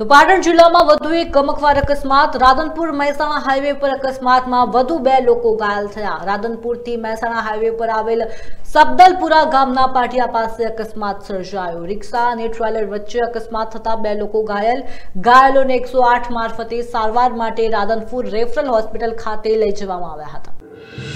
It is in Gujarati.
તો પાટણ જિલ્લામાં વધુ એક ગમકવાર અકસ્માત. રાધનપુર મહેસાણા હાઈવે પર અકસ્માતમાં વધુ બે લોકો ઘાયલ થયા. રાધનપુરથી મહેસાણા હાઈવે પર આવેલ સબદલપુરા ગામના પાટિયા પાસે અકસ્માત સર્જાયો. રિક્ષા અને ટ્રેલર વચ્ચે અકસ્માત થતા બે લોકો ઘાયલ. ઘાયલોને એકસો આઠ મારફતે સારવાર માટે રાધનપુર રેફરલ હોસ્પિટલ ખાતે લઈ જવામાં આવ્યા હતા.